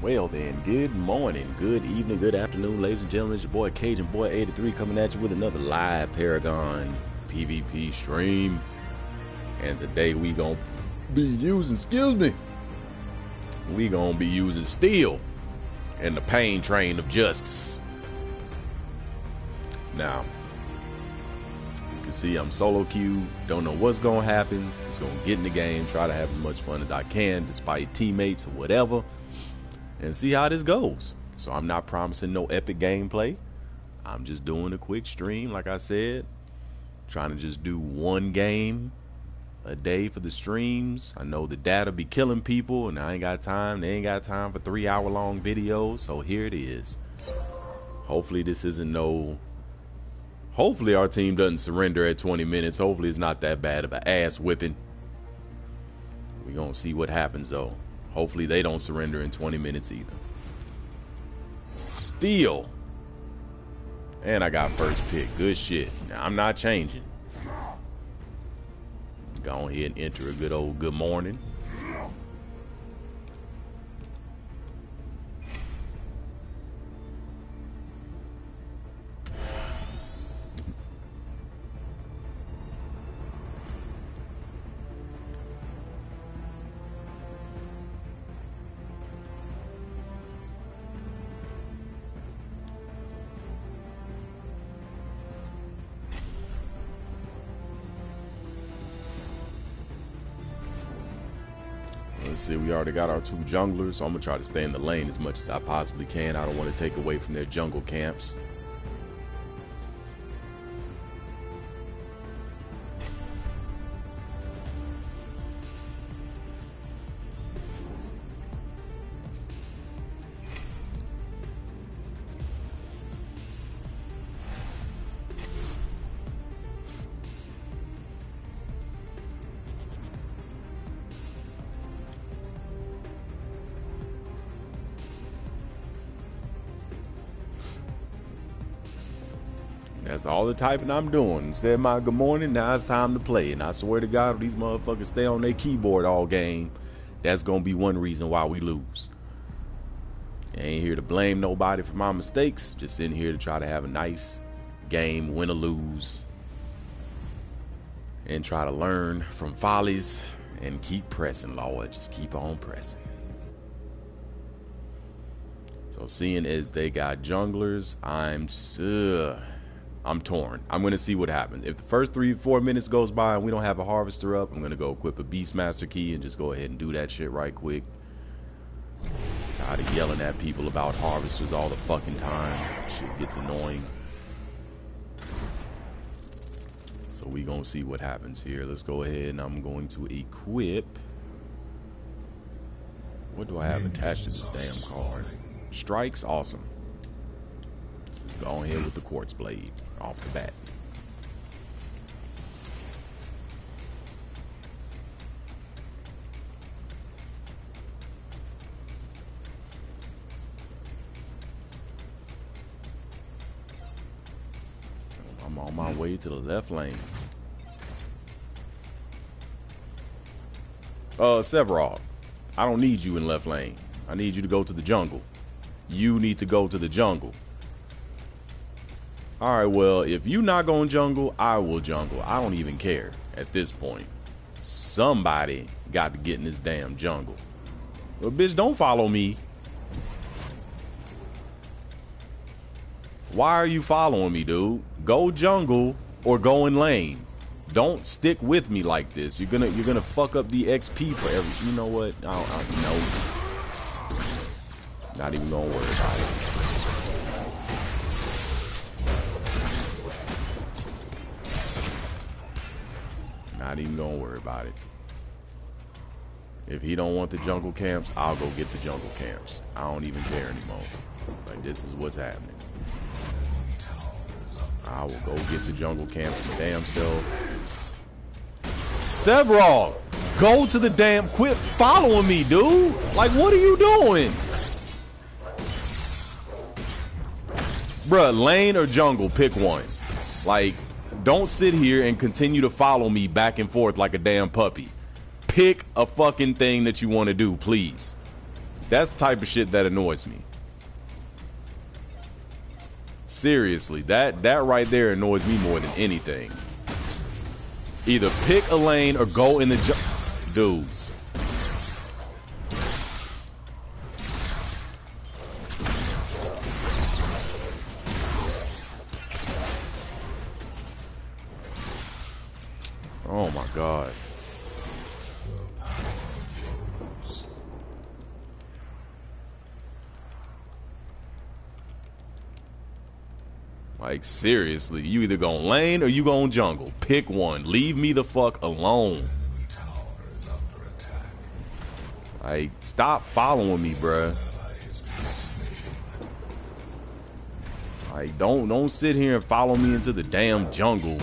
Well then, good morning, good evening, good afternoon, ladies and gentlemen. It's your boy Cajun Boy 83 coming at you with another live Paragon PvP stream. And today we gonna be using, excuse me, we gonna be using steel and the pain train of justice. Now, you can see I'm solo queue, don't know what's gonna happen. Just gonna get in the game, try to have as much fun as I can, despite teammates or whatever and see how this goes. So I'm not promising no epic gameplay. I'm just doing a quick stream, like I said. Trying to just do one game a day for the streams. I know the data be killing people, and I ain't got time. They ain't got time for three hour long videos. So here it is. Hopefully this isn't no. Hopefully our team doesn't surrender at 20 minutes. Hopefully it's not that bad of an ass whipping. We gonna see what happens though. Hopefully they don't surrender in 20 minutes either. Steel. And I got first pick. Good shit. Now, I'm not changing. Go ahead and enter a good old good morning. We already got our two junglers, so I'm gonna try to stay in the lane as much as I possibly can. I don't want to take away from their jungle camps. That's all the typing I'm doing. Said my good morning, now it's time to play. And I swear to God, if these motherfuckers stay on their keyboard all game, that's gonna be one reason why we lose. I ain't here to blame nobody for my mistakes. Just in here to try to have a nice game, win or lose. And try to learn from follies and keep pressing, Lord. Just keep on pressing. So seeing as they got junglers, I'm uh, I'm torn. I'm gonna see what happens. If the first three, four minutes goes by and we don't have a harvester up, I'm gonna go equip a Beastmaster key and just go ahead and do that shit right quick. Tired of yelling at people about harvesters all the fucking time. Shit gets annoying. So we gonna see what happens here. Let's go ahead and I'm going to equip. What do I have attached to this damn card? Strikes, awesome. Go ahead with the quartz blade off the bat. So I'm on my way to the left lane. Uh, Sevarog, I don't need you in left lane. I need you to go to the jungle. You need to go to the jungle. All right, well, if you not going jungle, I will jungle. I don't even care at this point. Somebody got to get in this damn jungle. But bitch, don't follow me. Why are you following me, dude? Go jungle or go in lane. Don't stick with me like this. You're gonna you're gonna fuck up the XP for every. You know what? I don't, I don't know. Not even gonna worry about it. Not even gonna worry about it. If he don't want the jungle camps, I'll go get the jungle camps. I don't even care anymore. Like this is what's happening. I will go get the jungle camps my damn self. Sevarog, go to the damn. Quit following me, dude. Like, what are you doing? Bruh, lane or jungle, pick one. Like, don't sit here and continue to follow me back and forth like a damn puppy. Pick a fucking thing that you want to do, please. That's the type of shit that annoys me. Seriously, that that right there annoys me more than anything. Either pick a lane or go in the dude. God. Like seriously, you either gonna lane or you gonna jungle. Pick one. Leave me the fuck alone. Like stop following me, bruh. Like don't don't sit here and follow me into the damn jungle.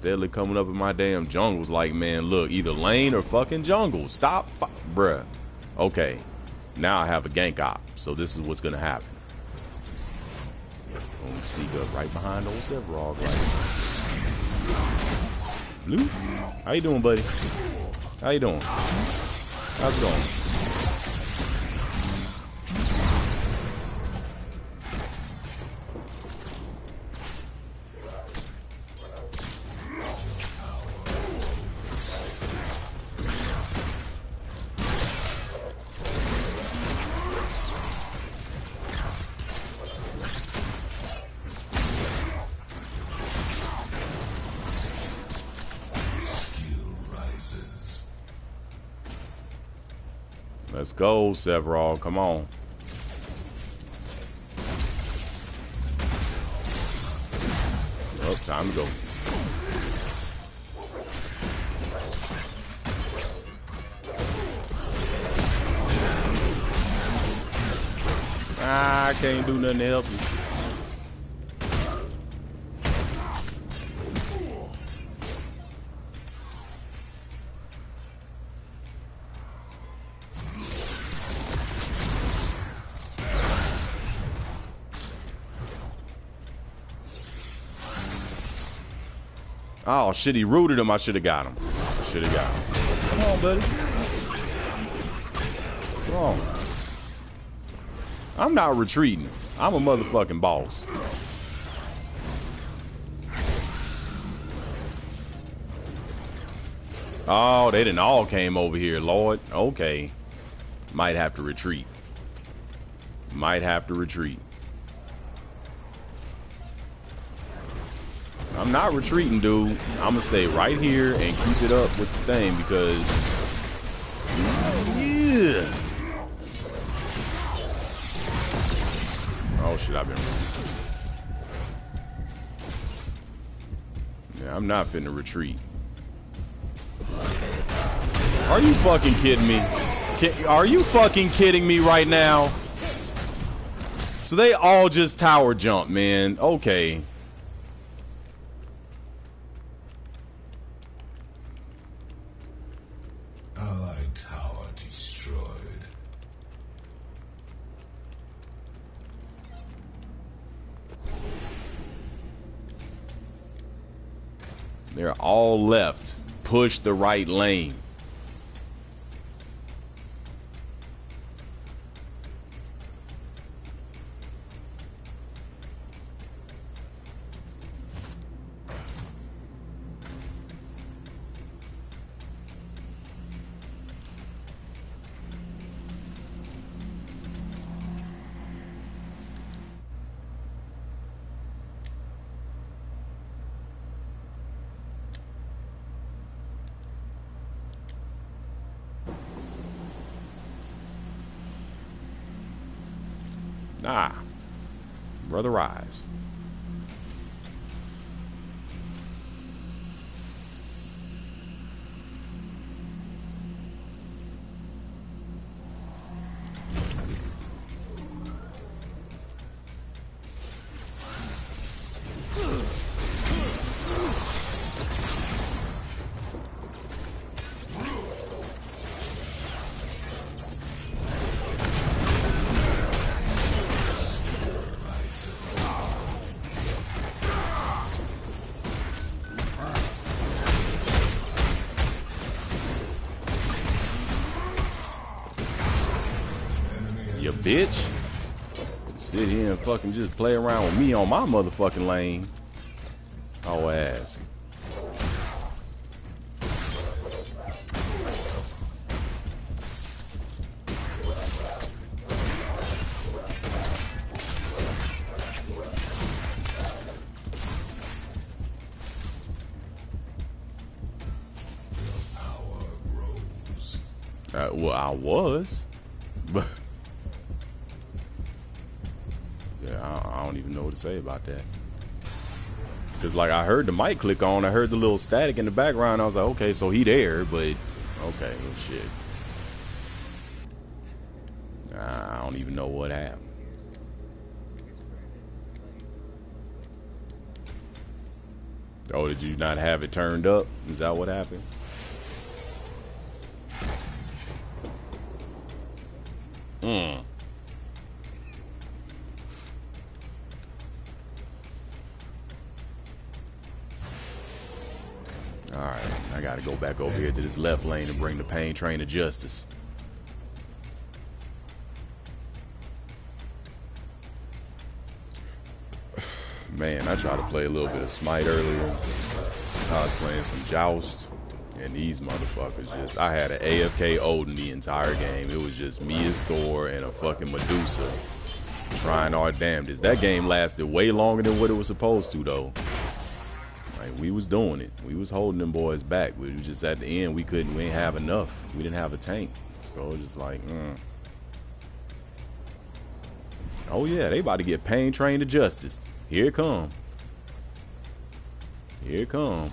Steadily coming up in my damn jungles like, man, look, either lane or fucking jungle. Stop, bruh. Okay, now I have a gank op, so this is what's gonna happen. Only sneak up right behind old Sevarog right Blue, how you doing, buddy? How you doing? How's it going? Go, Sevarog. Come on. Oh, time to go. Ah, I can't do nothing to help you. Shit, he rooted him. I should have got him. I should have got him. Come on, buddy. Come on. I'm not retreating. I'm a motherfucking boss. Oh, they didn't all came over here, Lord. Okay. Might have to retreat. Might have to retreat. I'm not retreating, dude. I'm gonna stay right here and keep it up with the thing because yeah. Oh shit, I've been wrong. Yeah, I'm not finna retreat. Are you fucking kidding me? Are you fucking kidding me right now? So they all just tower jump, man. Okay. All left. Push the right lane. Bitch. Sit here and fucking just play around with me on my motherfucking lane. Say about that. Cause like I heard the mic click on, I heard the little static in the background. I was like, okay, so he there, but okay, well shit. I don't even know what happened. Oh, did you not have it turned up? Is that what happened? Hmm. Gotta go back over here to this left lane and bring the pain train to justice. Man, I tried to play a little bit of Smite earlier. I was playing some Joust. And these motherfuckers just, I had an AFK Odin the entire game. It was just me and Thor and a fucking Medusa trying our damnedest. That game lasted way longer than what it was supposed to, though. We was doing it. We was holding them boys back. We was just at the end, we couldn't, we didn't have enough. We didn't have a tank. So just like, mm. Oh yeah, they about to get pain trained to justice. Here it come. Here it come.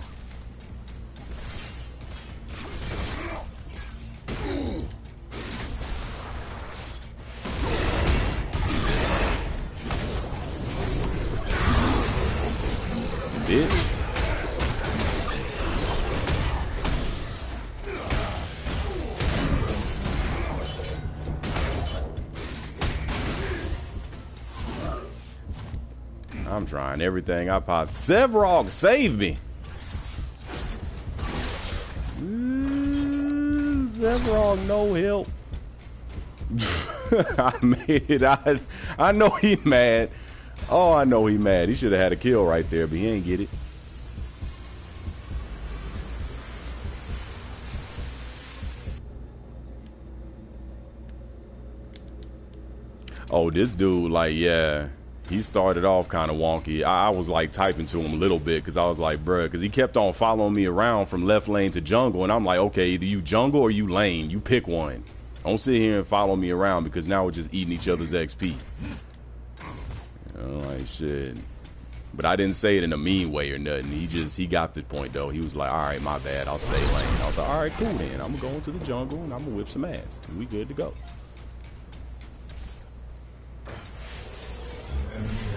Everything I pop. Sevarog, save me! Mm, Sevarog, no help. I made it. I, I know he mad. Oh, I know he mad. He should have had a kill right there, but he ain't get it. Oh, this dude, like, yeah, he started off kind of wonky. I, I, was like typing to him a little bit because I was like, bruh, because he kept on following me around from left lane to jungle, and I'm like, okay, either you jungle or you lane. You pick one. Don't sit here and follow me around because now we're just eating each other's XP. I'm like, shit. But I didn't say it in a mean way or nothing. He just, he got the point though. He was like, all right, my bad. I'll stay lane. I was like, all right, cool then. I'm going to go into the jungle and I'm going to whip some ass. We good to go. Amen.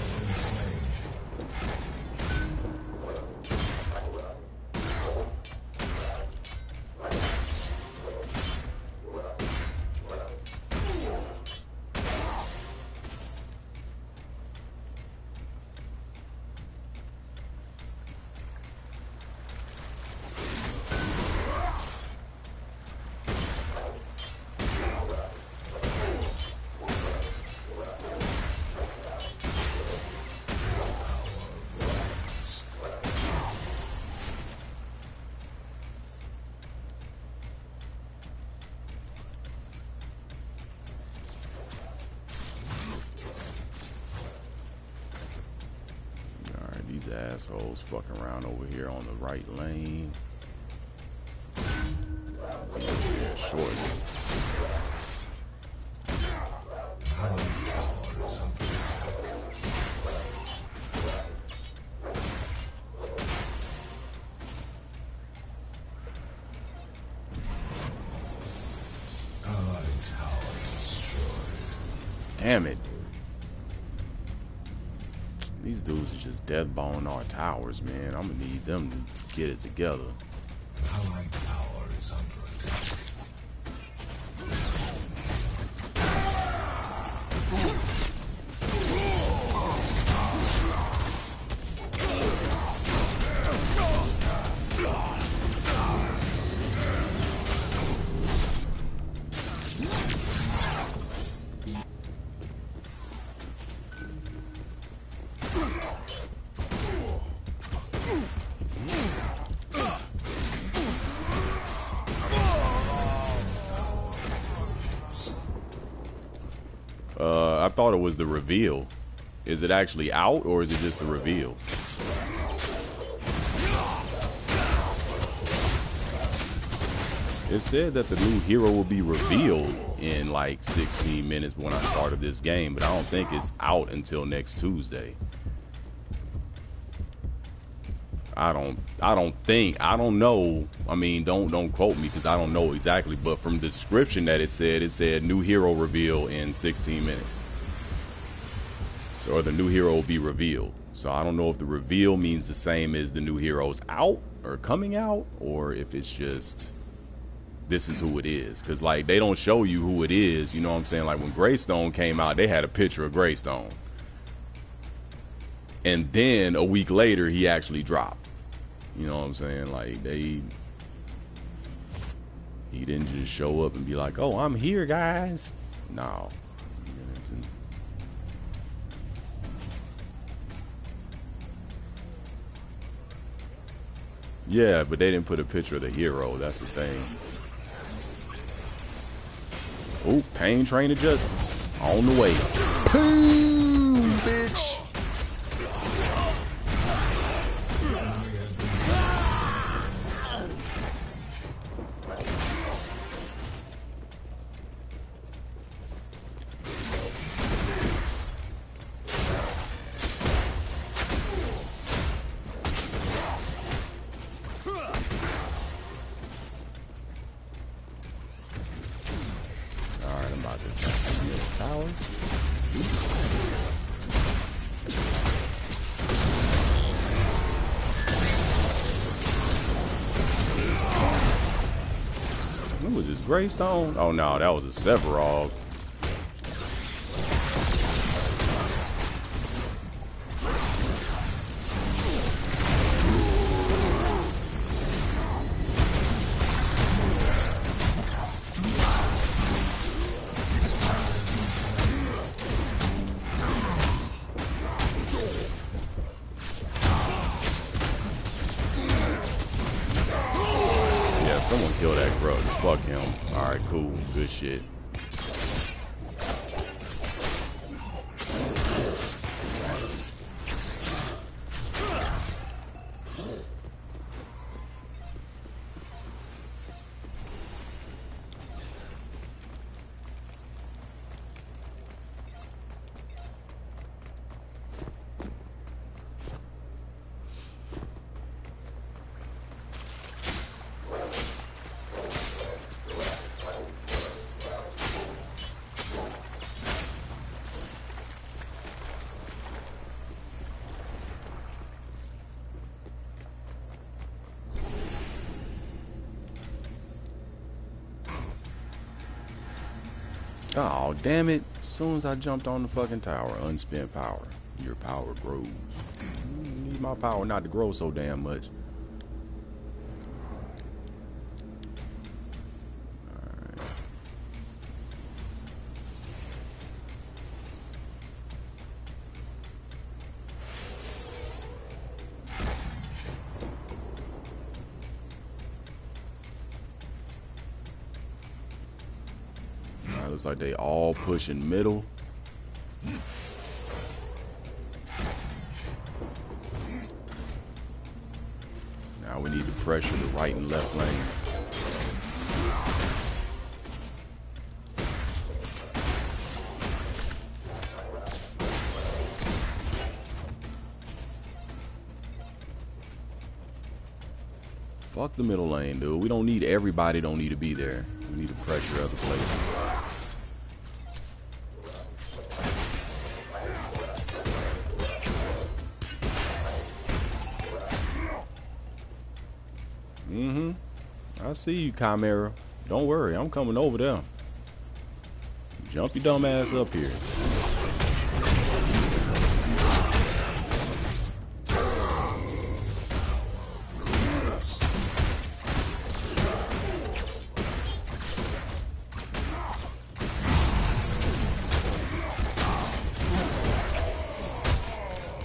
Assholes fucking around over here on the right lane. Shortly. Damn it. Dudes are just deathbone our towers, man. I'm gonna need them to get it together. Was the reveal. Is it actually out or is it just the reveal? It said that the new hero will be revealed in like 16 minutes when I started this game, but I don't think it's out until next Tuesday. I don't I don't think I don't know. I mean, don't don't quote me because I don't know exactly, but from the description that it said, it said new hero reveal in 16 minutes. Or the new hero will be revealed. So I don't know if the reveal means the same as the new heroes out or coming out or if it's just this is who it is because like they don't show you who it is you know what i'm saying like when greystone came out they had a picture of greystone and then a week later he actually dropped you know what I'm saying? Like they he didn't just show up and be like, "Oh, I'm here, guys." No. Yeah, but they didn't put a picture of the hero. That's the thing. Oh, Pain Train of Justice on the way. Boom, bitch. Greystone? Oh no, that was a Sevarog. shit. Damn it. As soon as I jumped on the fucking tower, unspent power. Your power grows. You need my power not to grow so damn much. Looks like they all pushing middle. Now we need to pressure the right and left lane. Fuck the middle lane, dude. We don't need everybody don't need to be there. We need to pressure other places. See you, Khaimera. Don't worry, I'm coming over there. Jump your dumb ass up here.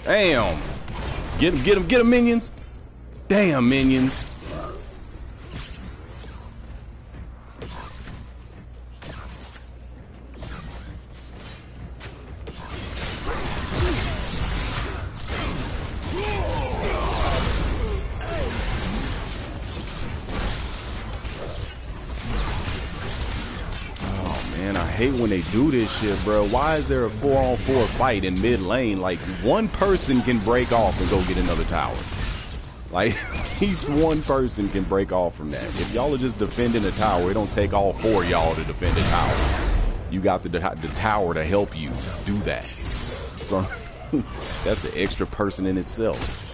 Damn. Get him, get him, get him, minions. Damn, minions. When they do this shit, bro. Why is there a four on four fight in mid lane? Like one person can break off and go get another tower. Like at least one person can break off from that. If y'all are just defending a tower, it don't take all four y'all to defend a tower. You got the the tower to help you do that. So that's an extra person in itself.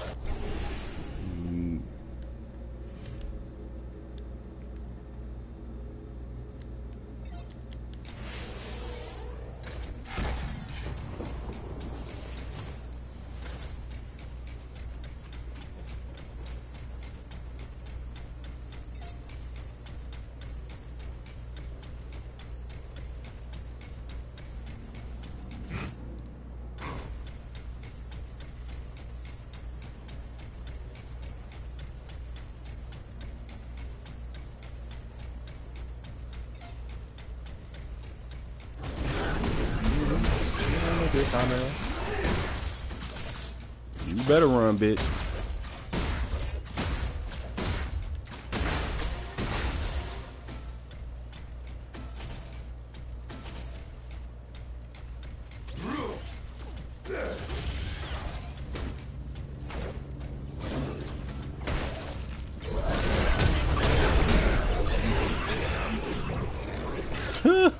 You better run, bitch.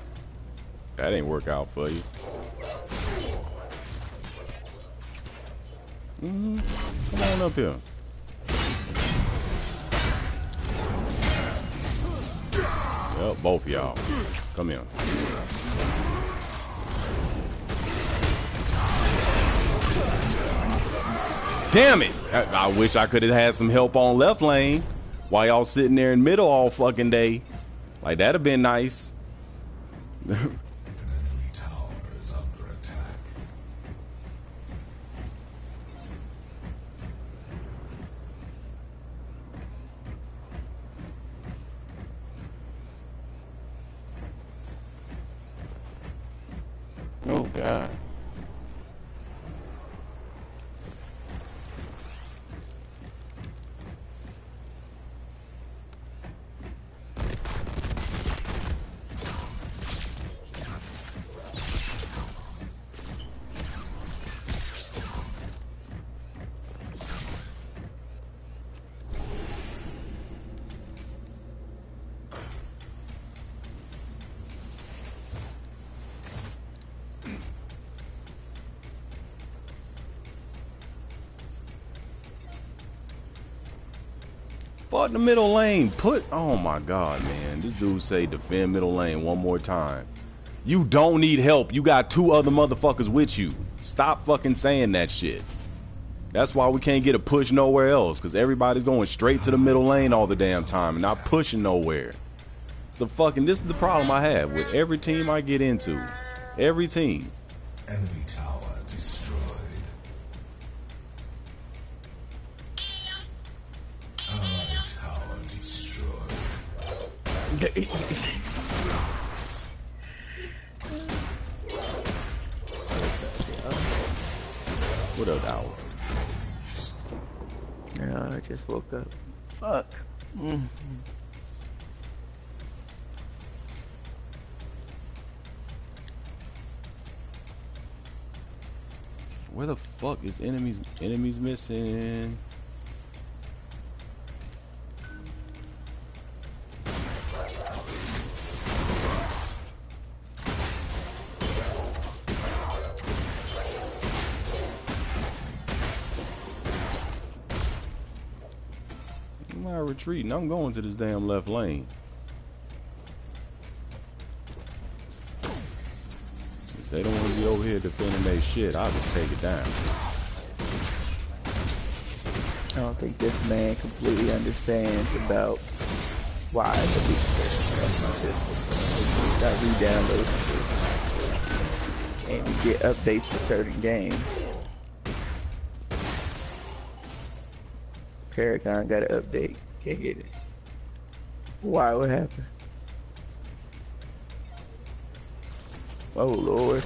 that ain't work out for you. On up here. Yep, both y'all. Come here. Damn it! I, I wish I could have had some help on left lane while y'all sitting there in middle all fucking day. Like that'd have been nice. Fuck the middle lane. Put, oh my God, man. This dude say defend middle lane one more time. You don't need help. You got two other motherfuckers with you. Stop fucking saying that shit. That's why we can't get a push nowhere else, because everybody's going straight to the middle lane all the damn time and not pushing nowhere. It's the fucking, this is the problem I have with every team I get into. Every team. Enemy what up, Owl? Yeah, I just woke up. Fuck. Mm -hmm. Where the fuck is enemies enemies missing? Retreating. I'm going to this damn left lane. Since they don't want to be over here defending their shit, I'll just take it down. I don't think this man completely understands about why the my system. Start re-downloading and we get updates for certain games. Paragon got an update. Can't get it. Why? What happened? Oh Lord.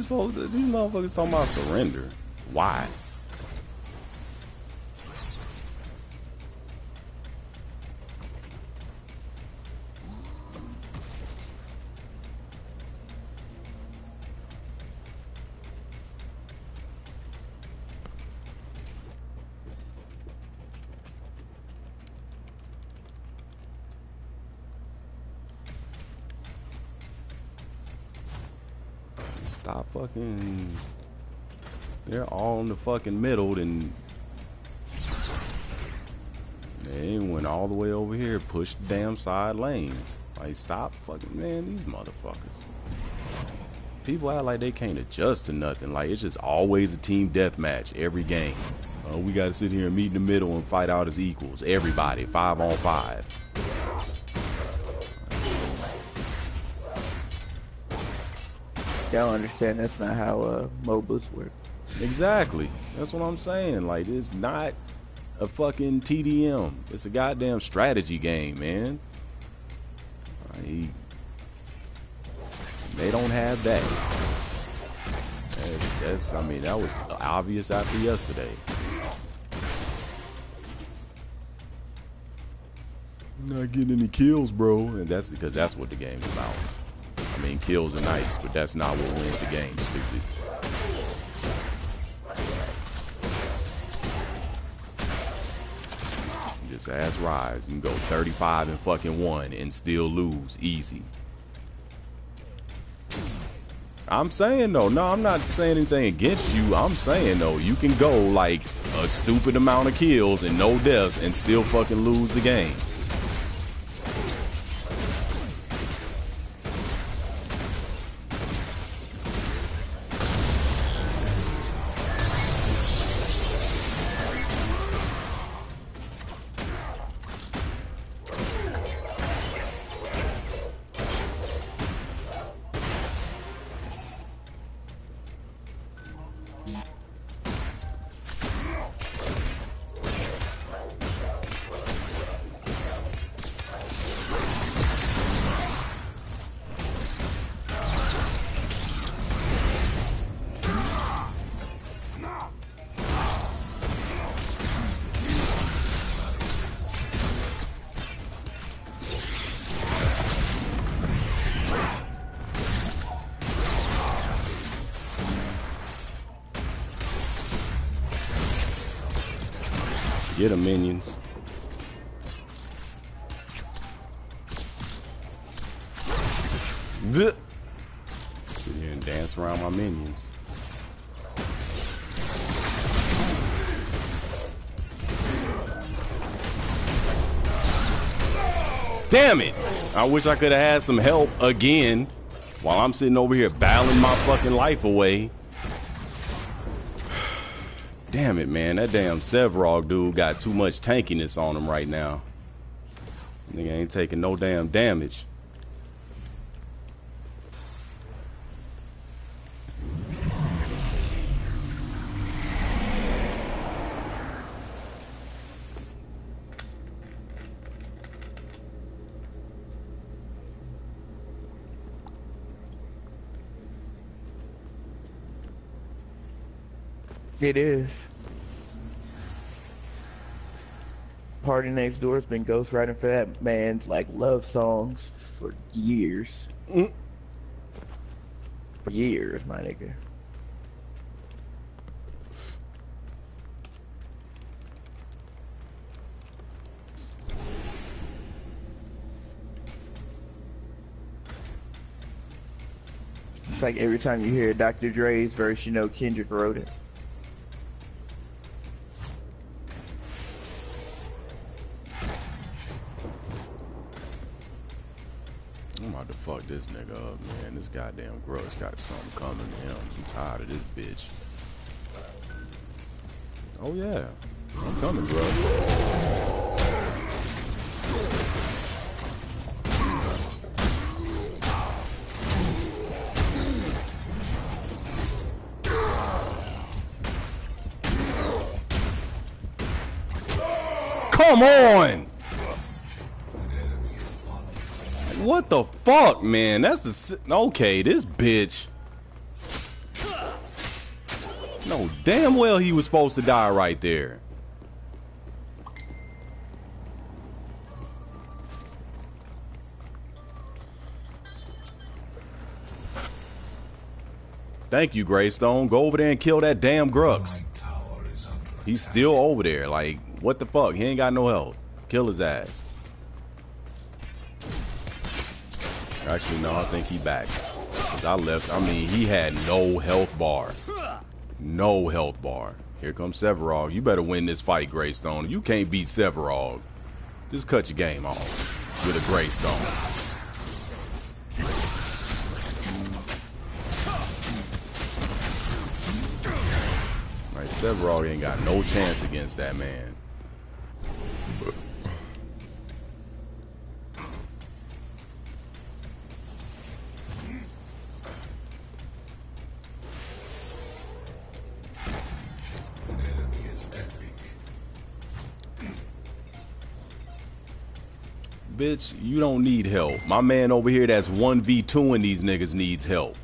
These folks, these motherfuckers talking about surrender. Why? Stop fucking. They're all in the fucking middle, and they went all the way over here, pushed damn side lanes. Like, stop fucking, man, these motherfuckers. People act like they can't adjust to nothing. Like, it's just always a team deathmatch every game. Uh, we gotta sit here and meet in the middle and fight out as equals. Everybody, five on five. Y'all understand that's not how uh, MOBAs work. Exactly. That's what I'm saying. Like, it's not a fucking TDM. It's a goddamn strategy game, man. Like, they don't have that. That's, that's, I mean, that was obvious after yesterday. Not getting any kills, bro. And that's because that's what the game's about. I mean, kills are nice, but that's not what wins the game, stupid. Just ass rise. You can go 35 and fucking 1 and still lose easy. I'm saying though, no, I'm not saying anything against you. I'm saying though, you can go like a stupid amount of kills and no deaths and still fucking lose the game. Damn it! I wish I could have had some help again while I'm sitting over here battling my fucking life away. Damn it, man. That damn Sevarog dude got too much tankiness on him right now. Nigga ain't taking no damn damage. It is. PartyNextDoor's been ghostwriting for that man's like love songs for years. Mm. For years, my nigga. It's like every time you hear Dr. Dre's verse, you know Kendrick wrote it. This nigga up, man. This goddamn Grux got something coming to him. I'm tired of this bitch. Oh yeah. I'm coming, bro. Come on! The fuck, man? That's a okay. This bitch. No, damn well he was supposed to die right there. Thank you, Greystone. Go over there and kill that damn Grux. He's still over there. Like, what the fuck? He ain't got no health. Kill his ass. Actually, no, I think he back. I left. I mean, he had no health bar. No health bar. Here comes Sevarog. You better win this fight, Greystone. You can't beat Sevarog. Just cut your game off with a Greystone. Sevarog ain't got no chance against that man. Bitch, you don't need help. My man over here that's 1v2 and these niggas needs help.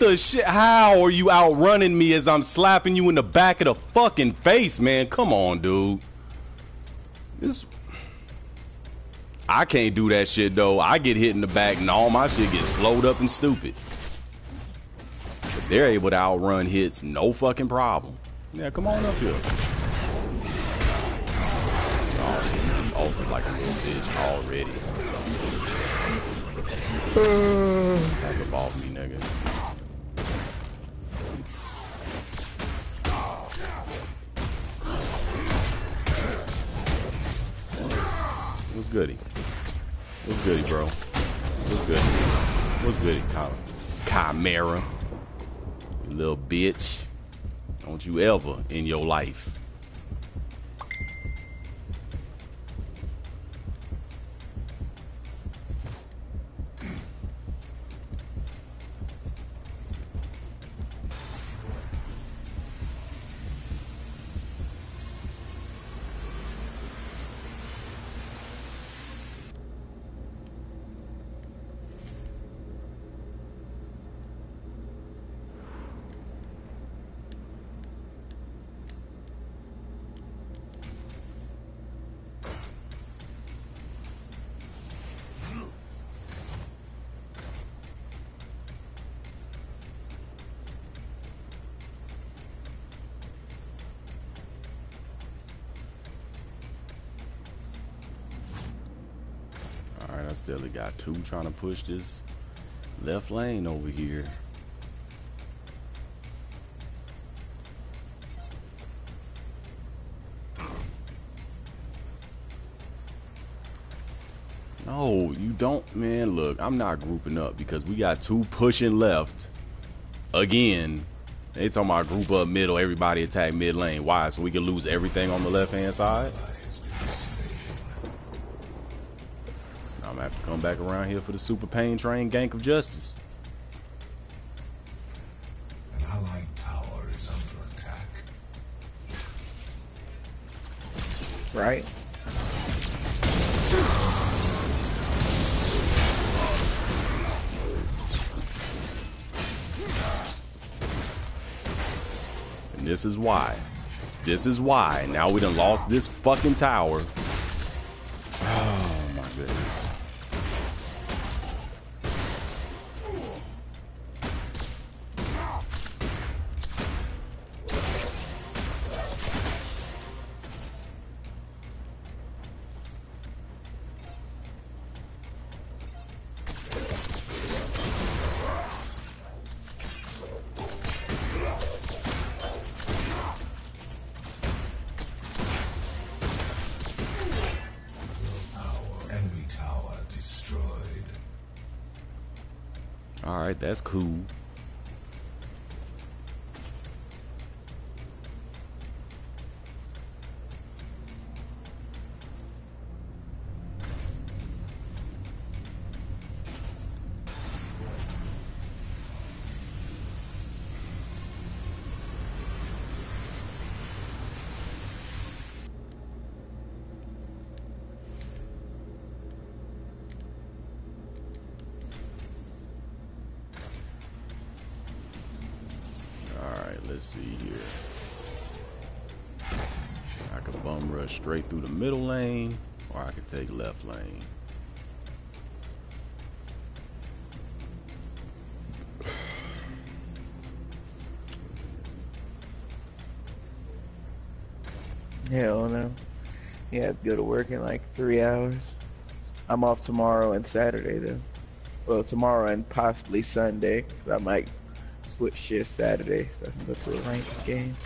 The shit? How are you outrunning me as I'm slapping you in the back of the fucking face, man? Come on, dude. This. I can't do that shit though. I get hit in the back and all my shit gets slowed up and stupid. But they're able to outrun hits, no fucking problem. Yeah, come on up here. You just ulted like a little bitch already. Mm. Back up off me, What's goody? What's goody, bro? What's goody? What's goody, Khaimera? You little bitch. Don't you ever in your life still got two trying to push this left lane over here. No, you don't, man. Look, I'm not grouping up because we got two pushing left. Again, they talking about group up middle, everybody attack mid lane. Why? So we can lose everything on the left hand side? Come back around here for the Super Pain Train Gank of Justice. An allied tower is under attack. Right. And this is why. This is why. Now we done lost this fucking tower. Straight through the middle lane, or I could take left lane. Hell no. Yeah, to go to work in like three hours. I'm off tomorrow and Saturday though. Well, tomorrow and possibly Sunday. I might switch shift Saturday so I can go to a ranked game.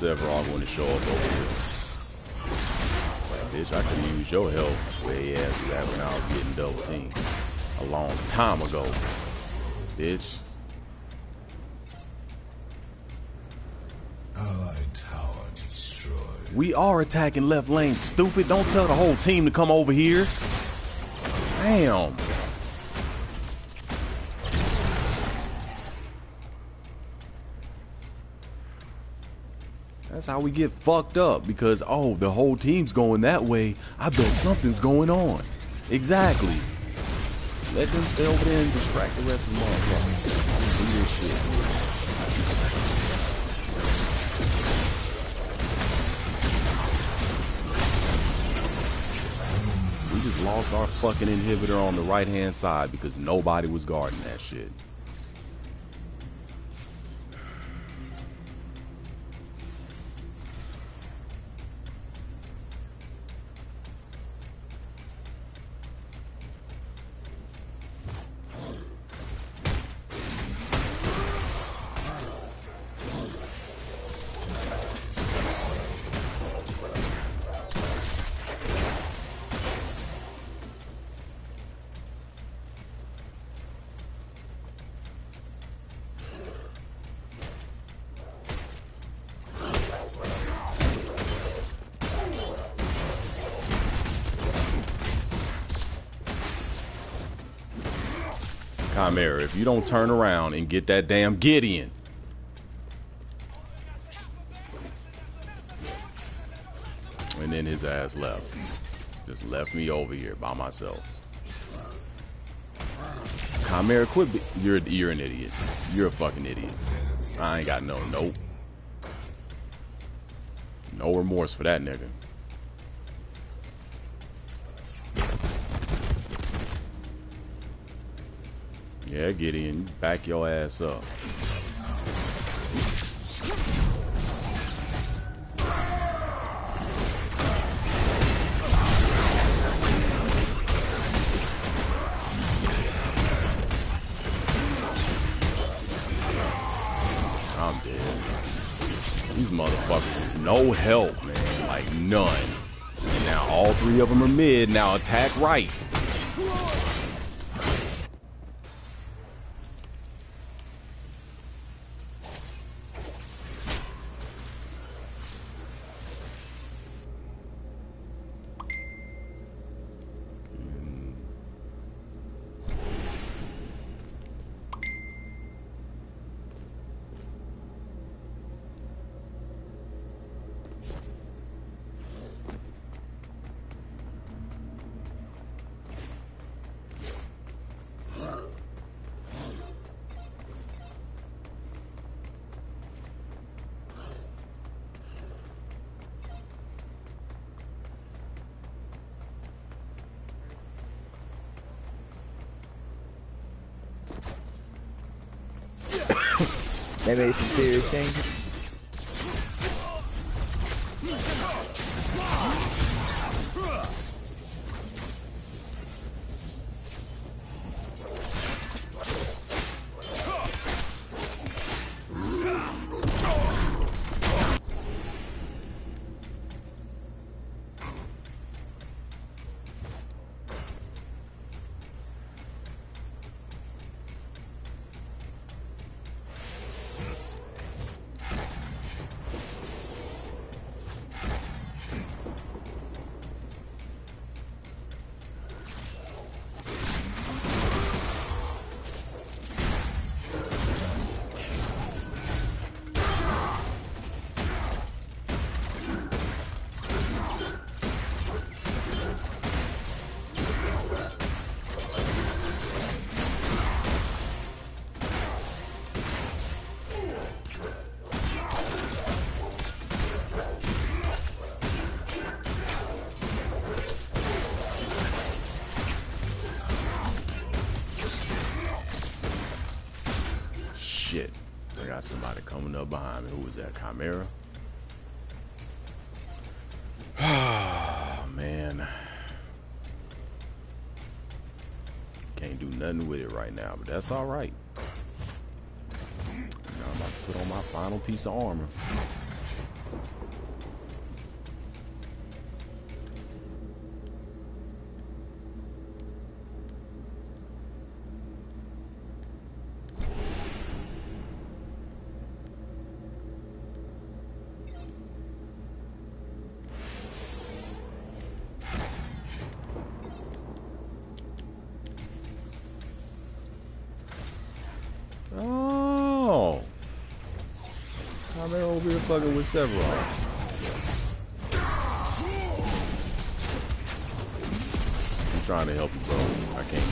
Now Sevarog want to show up over here. Like, bitch, I could use your help where he ass was at when I was getting double teamed. A long time ago. Bitch. Allied tower destroyed. We are attacking left lane, stupid. Don't tell the whole team to come over here. Damn. That's how we get fucked up because, oh, the whole team's going that way. I bet something's going on. Exactly. Let them stay over there and distract the rest of the motherfuckers. Do this shit. We just lost our fucking inhibitor on the right hand side because nobody was guarding that shit. Khaimera, if you don't turn around and get that damn Gideon. And then his ass left. Just left me over here by myself. Khaimera, quit. Be- you're you're an idiot. You're a fucking idiot. I ain't got no nope. No remorse for that nigga. Yeah, Gideon, back your ass up. I'm dead. These motherfuckers no help, man. Like none. And now all three of them are mid. Now attack right. They made some serious changes. Khaimera? Oh, man. Can't do nothing with it right now, but that's all right. Now I'm about to put on my final piece of armor. Fucking with several. I'm trying to help you, bro. I can't.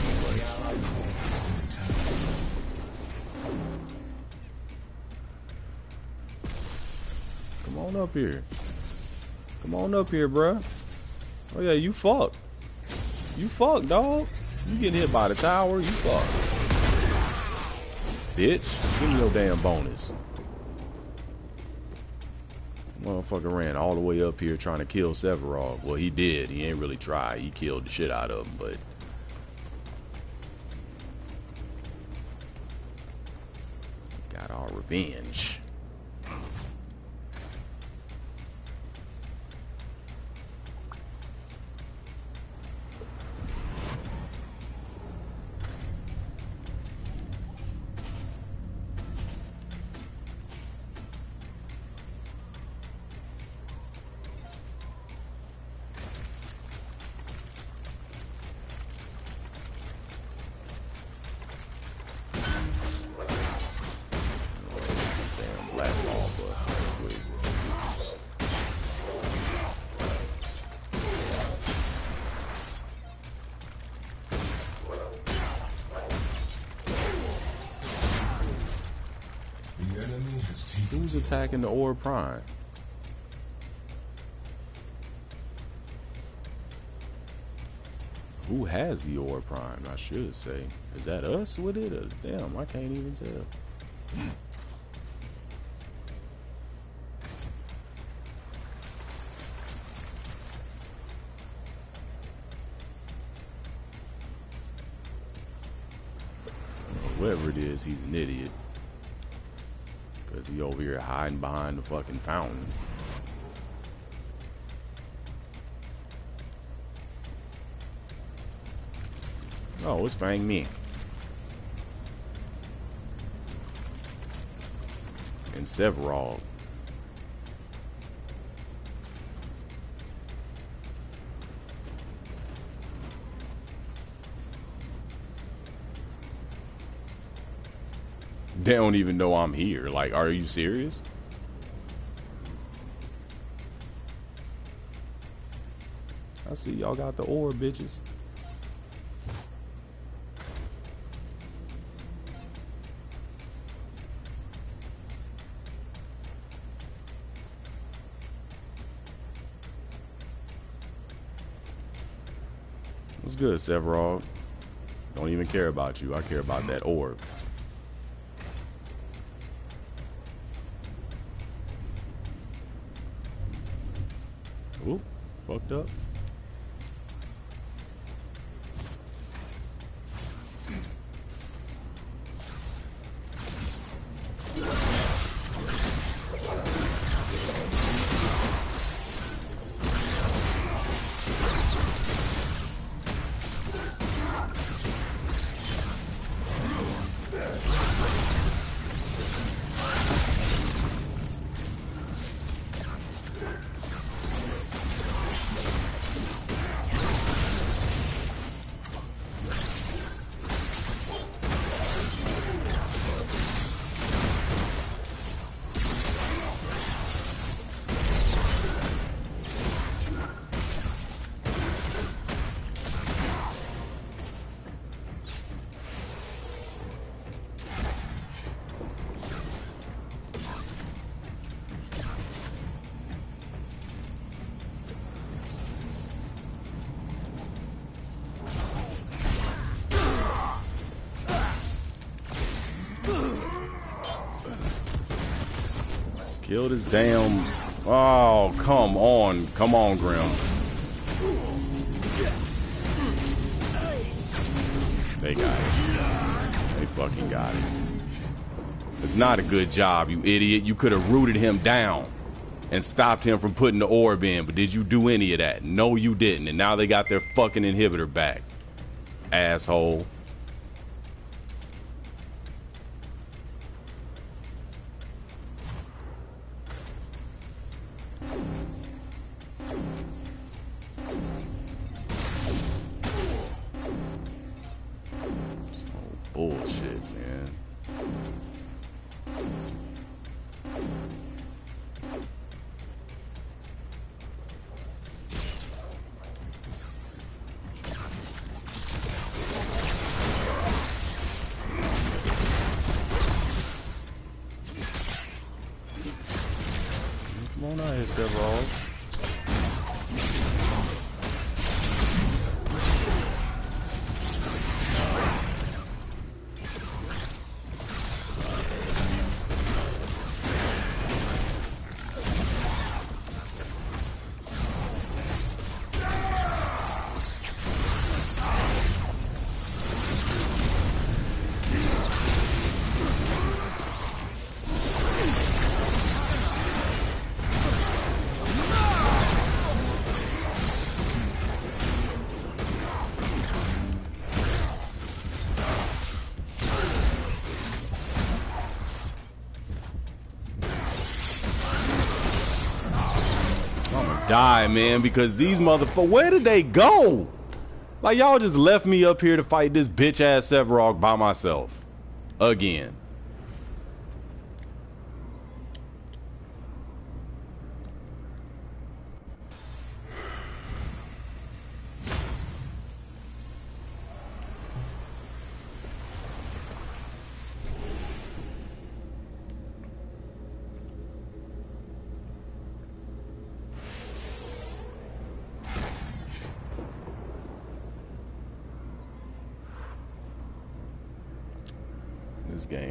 Come on up here. Come on up here, bruh. Oh yeah, you fucked. You fucked, dog. You getting hit by the tower, you fucked. Bitch, give me your damn bonus. Motherfucker ran all the way up here trying to kill Sevarog. Well, he did. He ain't really try. He killed the shit out of him, but got our revenge. Who's attacking the Orb Prime? Who has the Orb Prime? I should say. Is that us with it? Or, damn, I can't even tell. Whoever it is, he's an idiot. Because he over here hiding behind the fucking fountain. Oh, it's Feng Mao. And Sevarog. They don't even know I'm here. Like, are you serious? I see y'all got the orb, bitches. What's good, Sevarog? Don't even care about you. I care about that orb. Up? Kill this damn. Oh, come on. Come on, Grim. They got it. They fucking got it. It's not a good job, you idiot. You could have rooted him down and stopped him from putting the orb in, but did you do any of that? No, you didn't. And now they got their fucking inhibitor back. Asshole. Die, man, because these motherfuckers, where did they go? Like, y'all just left me up here to fight this bitch ass Sevarog by myself. Again.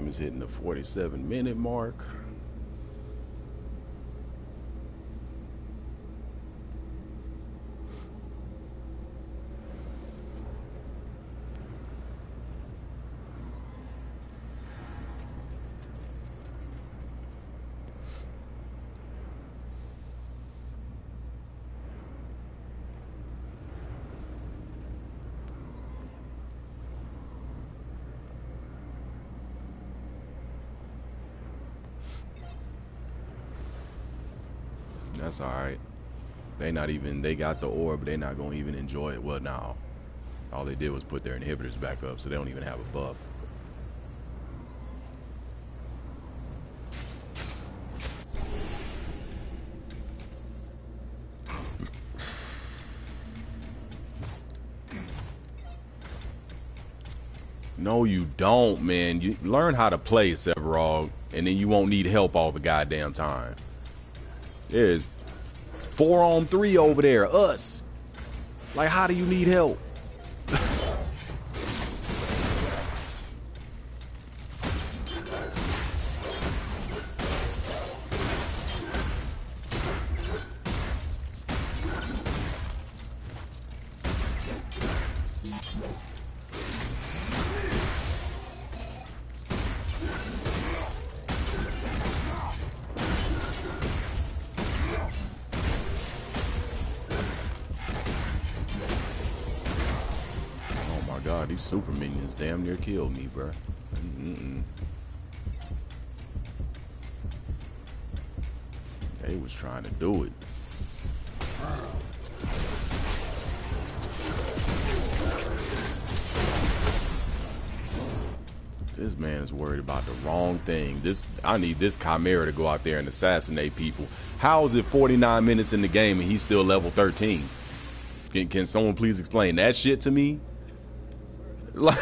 This game is hitting the 47 minute mark. That's all right. They not even they got the orb, they not gonna even enjoy it. Well, now, all they did was put their inhibitors back up, so they don't even have a buff. No, you don't, man. You learn how to play Sevarog, and then you won't need help all the goddamn time. There's four on three over there, us. Like, how do you need help? Minions damn near killed me, bruh. Mm-mm. They was trying to do it. This man is worried about the wrong thing. This I need this Khaimera to go out there and assassinate people. How is it 49 minutes in the game and he's still level 13? Can, can someone please explain that shit to me? Like,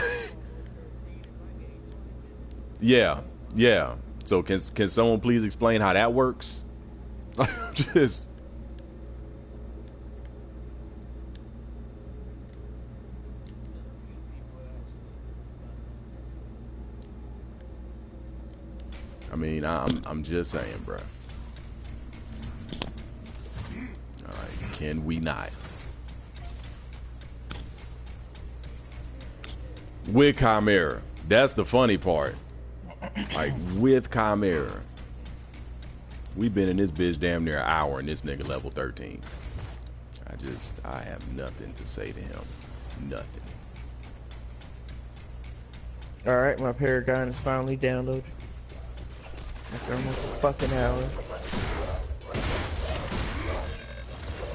yeah, yeah. So can can someone please explain how that works? Just I mean, I'm I'm just saying, bro. All right, can we not? With Khaimera. That's the funny part. Like with Khaimera. We've been in this bitch damn near an hour and this nigga level 13. I just I have nothing to say to him. Nothing. Alright, my Paragon is finally downloaded. After almost a fucking hour.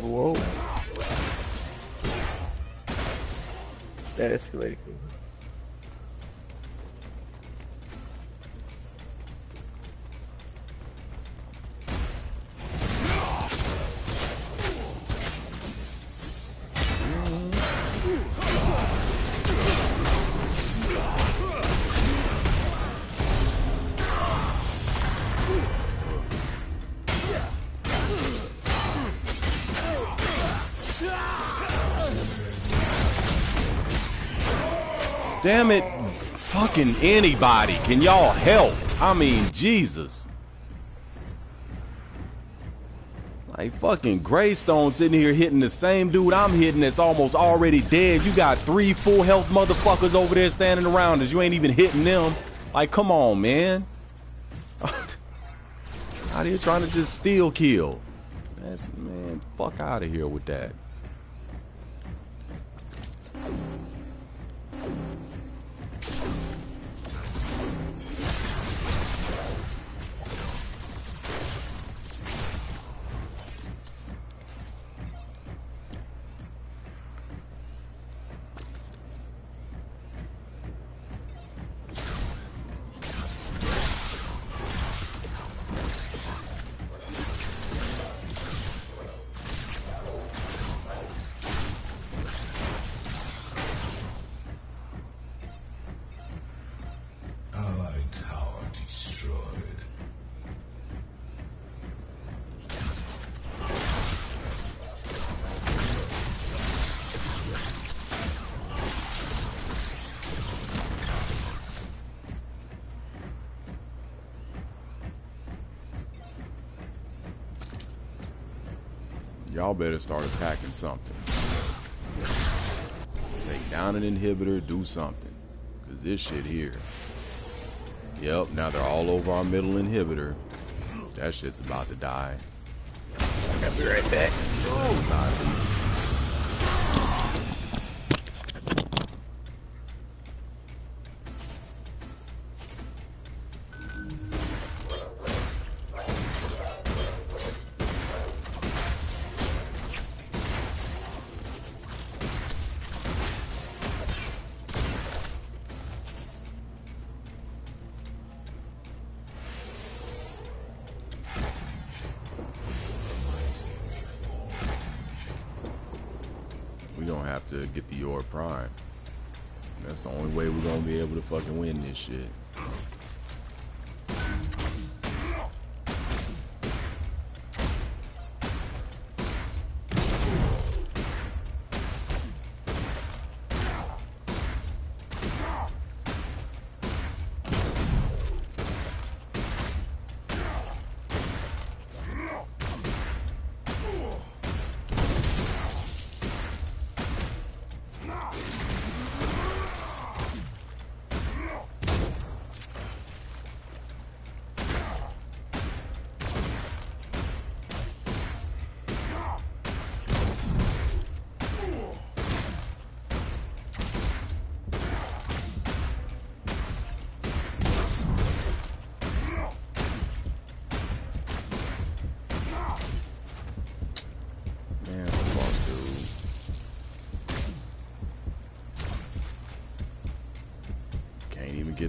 Whoa. That escalated. Damn it, fucking anybody. Can y'all help? I mean, Jesus. Like fucking Greystone sitting here hitting the same dude I'm hitting that's almost already dead. You got three full health motherfuckers over there standing around as You ain't even hitting them. Like, come on, man. Out here trying to just steal kill. That's man, fuck out of here with that. Y'all better start attacking something. Take down an inhibitor, do something. Cause this shit here. Yep, now they're all over our middle inhibitor. That shit's about to die. I'll be right back. Oh, we That's the only way we're gonna be able to fucking win this shit.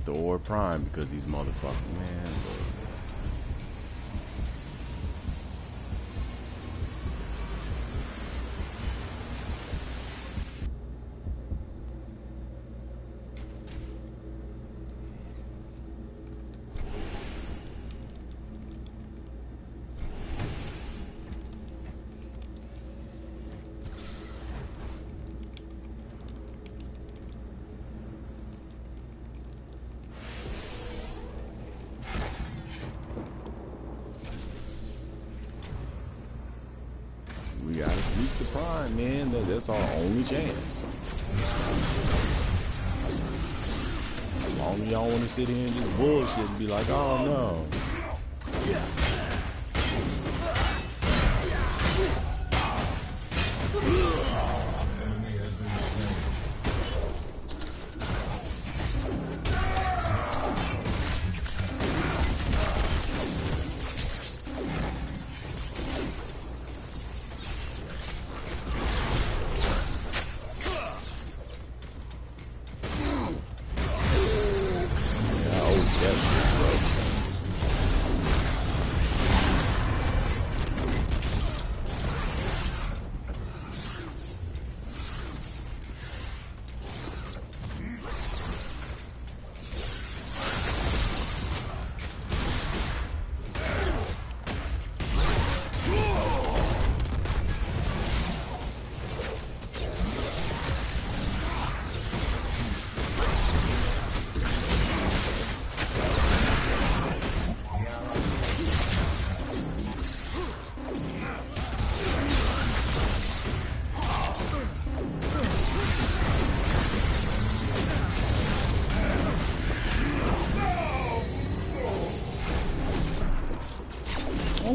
Get the Orb Prime because these motherfuckers, man. That's our only chance. As long as y'all wanna sit here and just bullshit and be like, oh no.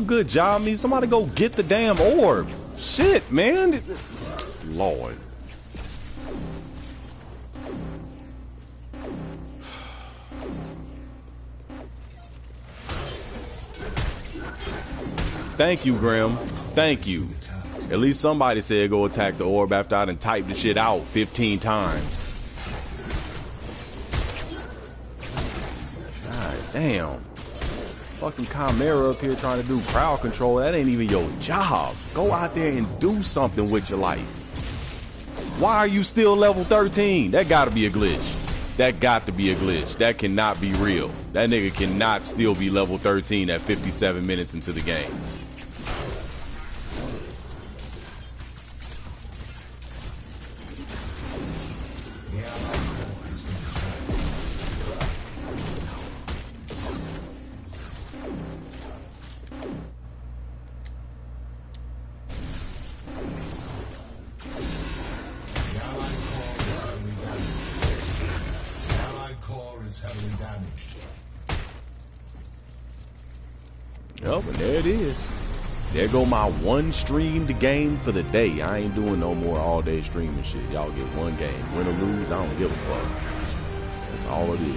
Good job, me. Somebody go get the damn orb. Shit, man. Lord. Thank you, Grim. Thank you. At least somebody said go attack the orb after I done typed the shit out 15 times. God damn. Fucking Khaimera up here trying to do crowd control. That ain't even your job. Go out there and do something with your life. Why are you still level 13? That gotta be a glitch. That got to be a glitch. That cannot be real. That nigga cannot still be level 13 at 57 minutes into the game. My one streamed game for the day. I ain't doing no more all day streaming shit. Y'all get one game. Win or lose, I don't give a fuck. That's all it is.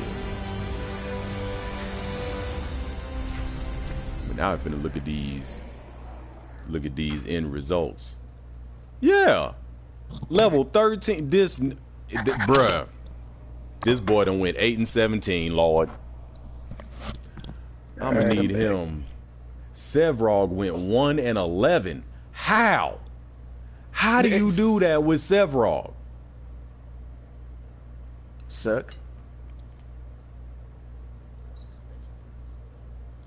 But now I'm finna look at these. Look at these end results. Yeah. Level 13. This, th- bruh. This boy done went 8 and 17, Lord. I'm gonna need him. Sevarog went 1 and 11. How? How do you do that with Sevarog? Suck.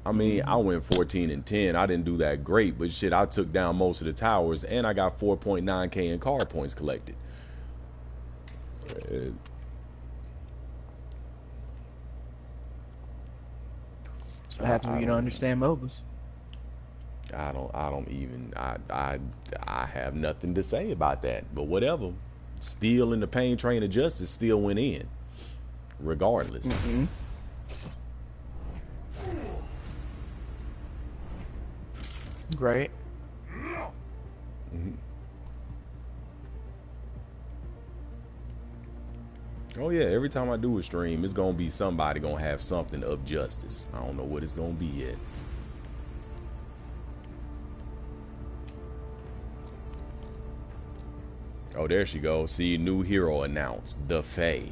I mean, I went 14 and 10. I didn't do that great, but shit, I took down most of the towers and I got 4.9k in card points collected. Uh, So happens when you don't understand MOBAs. I don't I don't even I I I have nothing to say about that. But whatever. Steel in the pain train of justice still went in. Regardless. Mm-hmm. Great. Mm-hmm. Oh yeah, every time I do a stream, it's gonna be somebody gonna have something of justice. I don't know what it's gonna be yet. Oh, there she goes. See, new hero announced, the Fey.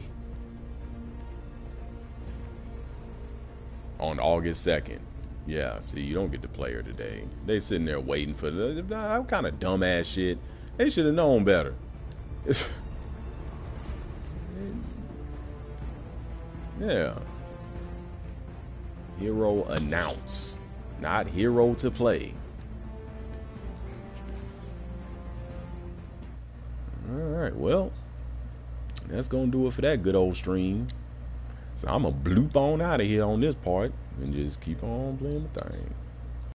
on August 2nd. Yeah, see, you don't get to play her today. They sitting there waiting for the that kind of dumbass shit. They should have known better. yeah. Hero announce, not hero to play. All right, well, that's gonna do it for that good old stream. So I'm gonna bloop on out of here on this part and just keep on playing the thing.